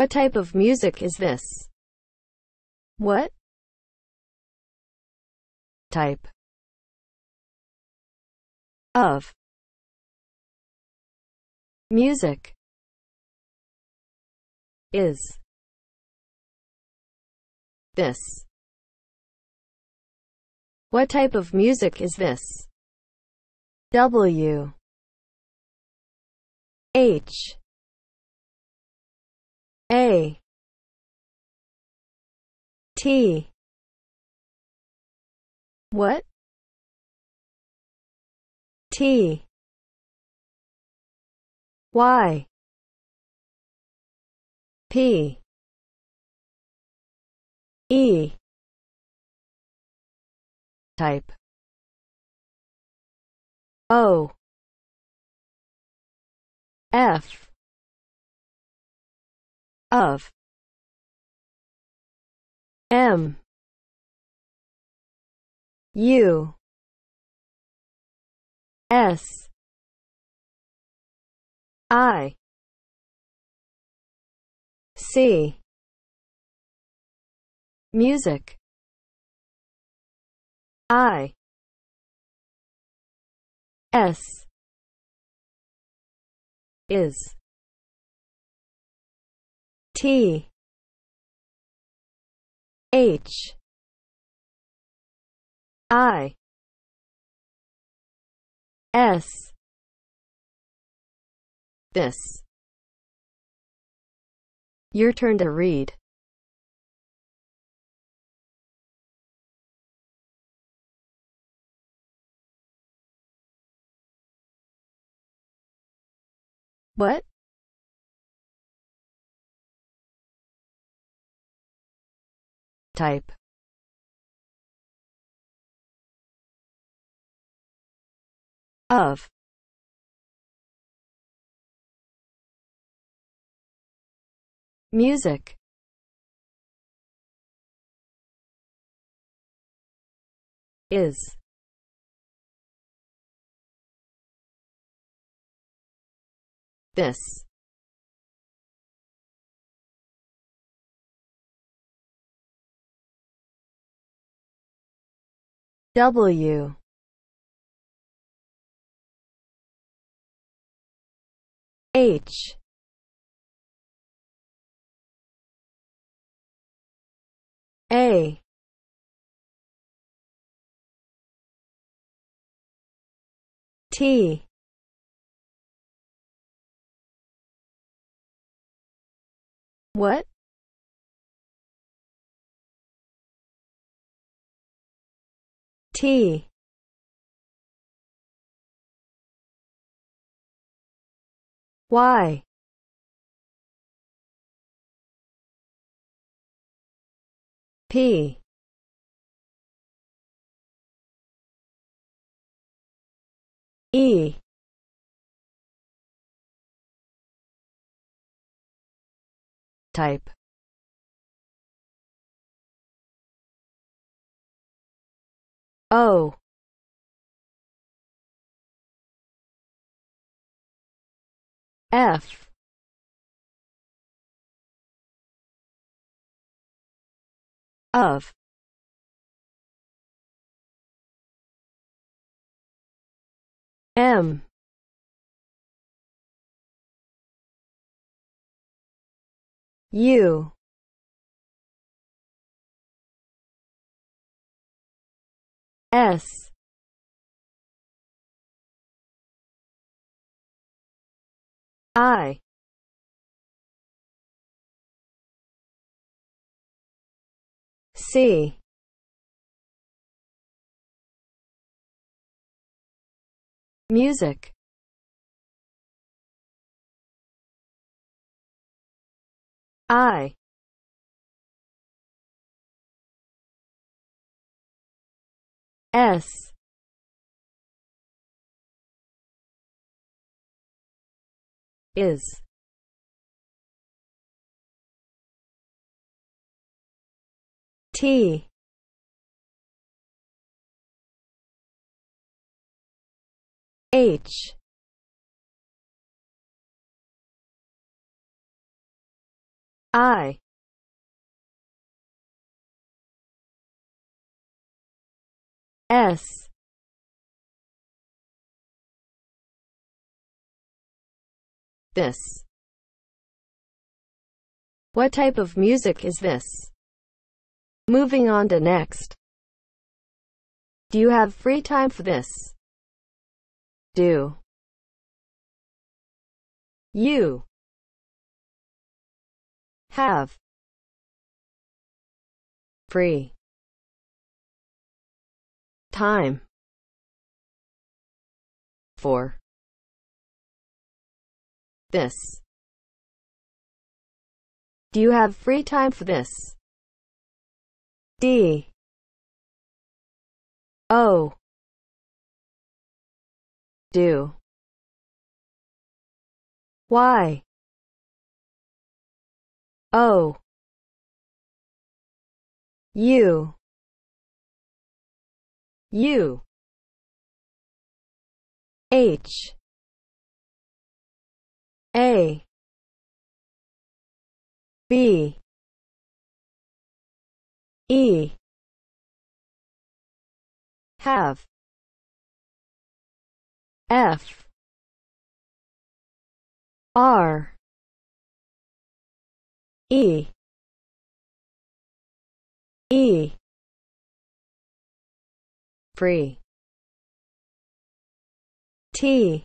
What type of music is this? What type of music is this? What type of music is this? W H A. T. What? T. Y. P. E. Type. O. F of M U S I C Music I S is T. H. I. S. This. Your turn to read. What type. Of. Music. Is. This W. H. A. T. What T Y P. E. Type O. F. Of. M. U S. I. C. Music. I S. Is. T. H. I S this what type of music is this? Moving on to next. Do you have free time for this? Do you have free time. For this? Do you have free time for this? D. O. Do. Y. O. U U H A B E have F R E E free. T.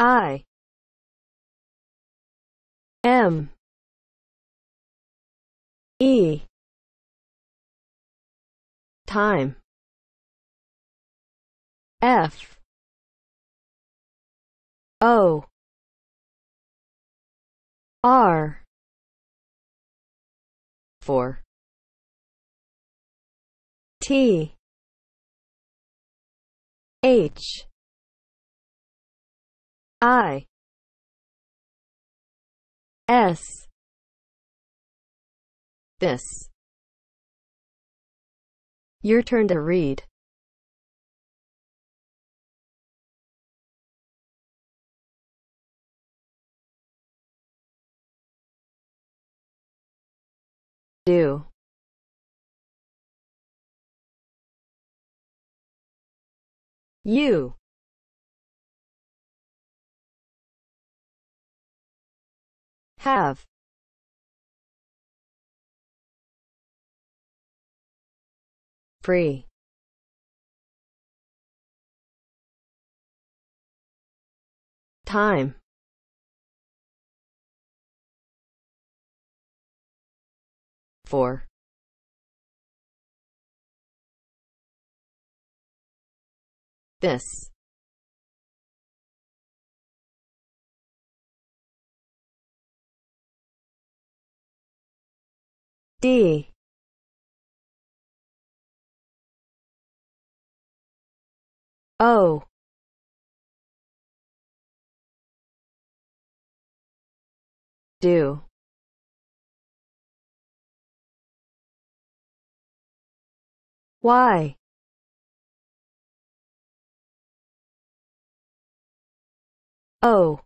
I. M. E. Time. F. O. R. For T. H. I. S. This. Your turn to read. Do you. Have. Free. Time. For this. D. O. Do. Y O.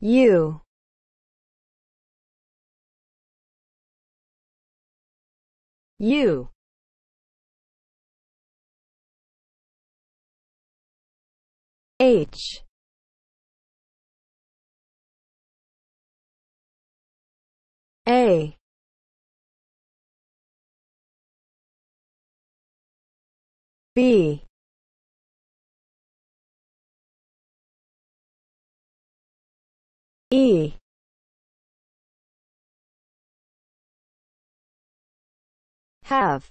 U. U. H. A B. E. Have.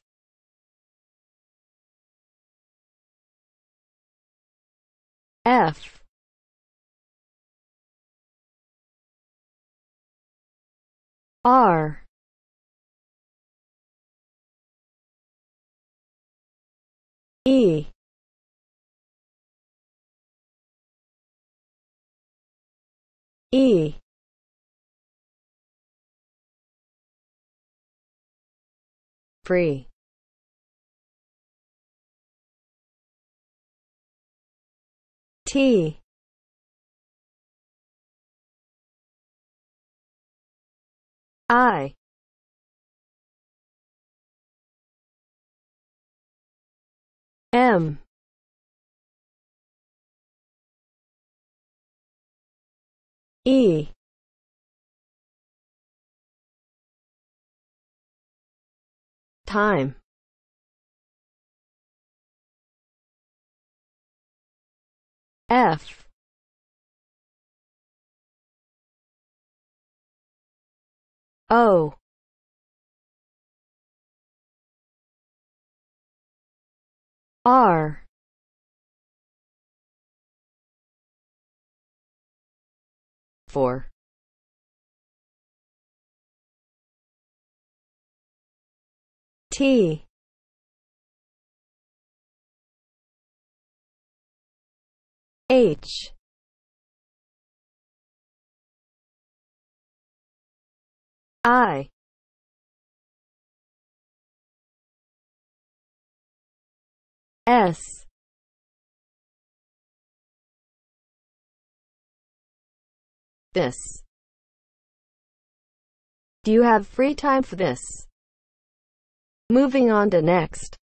F. R E. E. Free. T. I M. E. Time. F. O R. for. T. H. I S this. Do you have free time for this? Moving on to next.